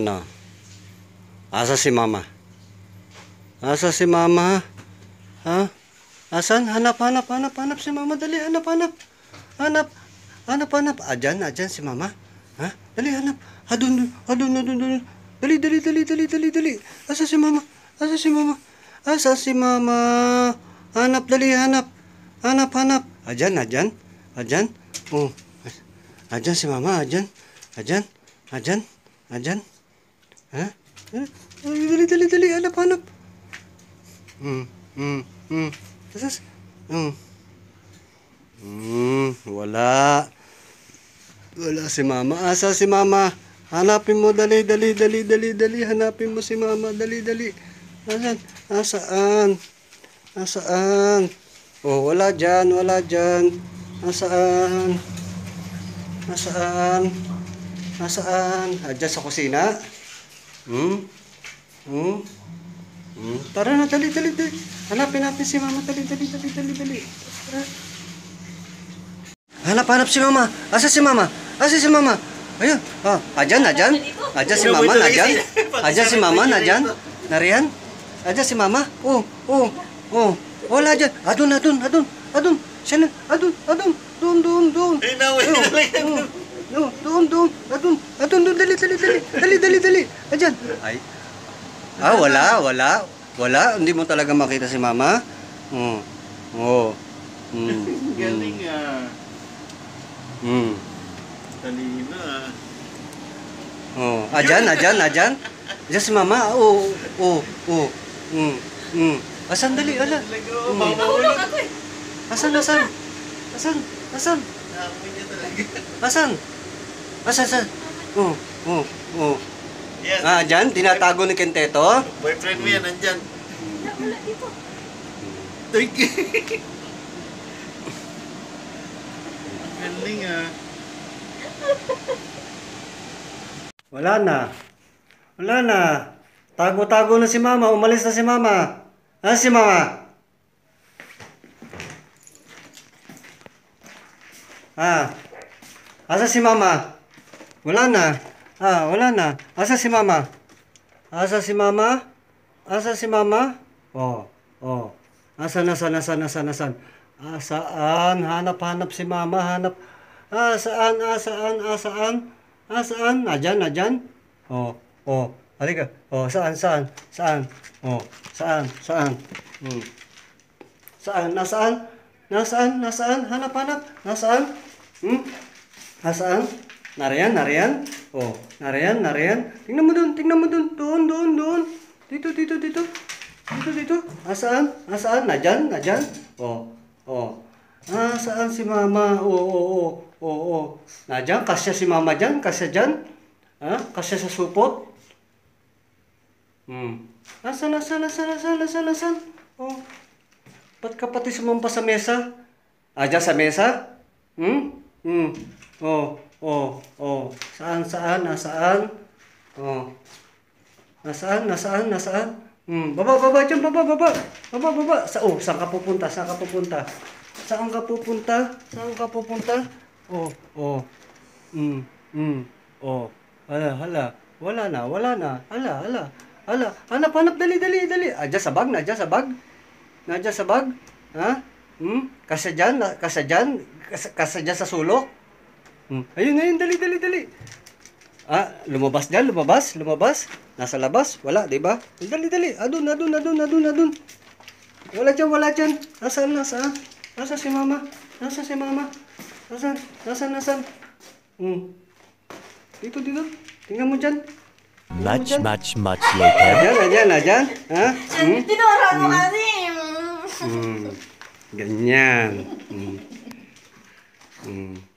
Ano? Asa si mama? Asa si mama? Ha? Asan? Hanap, hanap, hanap, hanap si mama. Dali, hanap, hanap. Hanap. Hanap, hanap. Adyan, adyan si mama. Ha? Dali, hanap. Adun, adun, adun, adun. Dali, dali, dali, dali, dali, dali. Asa si mama? Asa si mama? Asa si mama? Hanap, dali, hanap. Hanap, hanap. Adyan, adyan. Adyan. Oh. Adyan si mama, adyan. Adyan. Adyan. Adyan. Ha? Ay, dali, dali, dali. Hanap, hanap. Hmm, hmm, hmm. Asas? Hmm. Hmm, wala. Wala si mama. Asa si mama? Hanapin mo, dali, dali, dali, dali, dali. Hanapin mo si mama, dali, dali. Asan? Asaan? Asaan? Oh, wala dyan, wala dyan. Asaan? Nasaan? Nasaan? Ah, dyan sa kusina? Hmm? Hmm? Hmm? Tara na, dali, dali, dali. Hanapin natin si mama. Dali, dali, dali, dali, dali. Tara. Hanap, hanap si mama. Asa si mama? Asa si mama? Ayun. Ah, ajan, ajan. Ajan si mama, nadyan. Ajan si mama, nadyan. Nariyan? Ajan si mama. Oh, oh, oh. Wala dyan. Adun, adun, adun, adun. Siya na. Adun, adun. Doon, doon, doon. Ay, naway Oh, doon, doon. Adun, adun, doon. Dali, dali, dali. Dali, dali, dali. Ajan. Ay. Ah, wala, wala. Wala. Hindi mo talaga makita si mama. Oh. Oh. Mm. Galing ah. Mm. Talino ah. Oh, ajan, ajan, ajan. Ajan si mama. Oh, oh, oh. Mm. Mm. Asan dali, ala. Mm. mamawala. ako eh. Asan, asan? Asan? Asan? Talaga. Asan? Asan, asan? Oh, oh, oh. Yan. Ah, dyan, tinatago ni Kenteto. Boyfriend mo yan, nandyan. Wala dito. Thank you. Galing ah. Wala na. Wala na. Tago-tago na si mama. Umalis na si mama. Ah, si mama? Ah. Asa si mama? Wala na. Ah, wala na. Asa si mama? Asa si mama? Asa si mama? Oh, oh. Asan, asan, asan, asan, asan? Asaan? Hanap-hanap si mama, hanap. Asaan, asaan, asaan? Asaan? Nadyan, nadyan? Oh, oh. Halika. Oh, saan, saan? Saan? Oh, saan, saan? Hmm. Saan? Nasaan? Nasaan? Nasaan? Hanap, hanap. Nasaan? Hmm? Nasaan? Nariyan, nariyan. Oh, nariyan, nariyan. Tingnan mo dun, tingnan mo dun. Doon, doon, doon. Dito, dito, dito. Dito, dito. Asaan? Asaan? Nadyan, nadyan. Oh, oh. Ah, saan si mama? Oo, oo, oo. Oo, oo. Nadyan, kasya si mama dyan? Kasya dyan? Ha? Kasya sa supot? Hmm. Nasaan, nasaan, nasaan, nasaan, nasaan, nasaan? Oh. Ba't ka pati sumampa sa mesa? Ah, dyan sa mesa? Hmm? Hmm. Oh, oh, oh. Saan, saan, nasaan? Oh. Nasaan, nasaan, nasaan? Hmm. Baba, baba, dyan, baba, baba. Baba, baba. Sa, oh, saan ka pupunta? Saan ka pupunta? Saan ka pupunta? Saan ka pupunta? Oh, oh. Hmm, hmm. Oh. Hala, hala. Wala na, wala na. Hala, hala. Hala, hanap, hanap, dali, dali, dali. Ah, dyan sa bag, nadyan sa bag. Nadyan sa bag. Ha? Hmm? Kasa dyan, na- kasa dyan, kasa, kasa dyan sa sulok. Hmm. Ayun, ayun, dali, dali, dali. Ah, lumabas dyan, lumabas, lumabas. Nasa labas, wala, di ba? Dali, dali, adun, adun, adun, adun, adun. Wala dyan, wala dyan. Nasaan, nasaan? Nasaan si mama? Nasaan si mama? Nasaan? Nasaan, nasaan? Hmm. Dito, dito. Tingnan mo dyan. Much, much, much later. Ayan, ayan, ayan. Ha? Hmm? Tinura mo kasi. Hmm. Ganyan. Hmm. Hmm. Hmm.